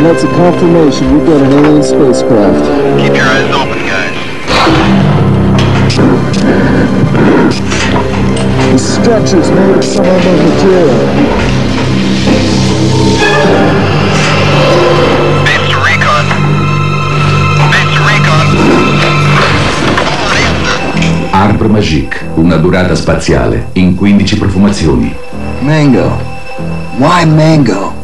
That's a confirmation you've got an alien spacecraft. Keep your eyes open, guys. The structure's made of some unknown material. Base to recon. Base to recon. Arbre Magique, una durata spaziale in 15 profumazioni. Mango. Why mango?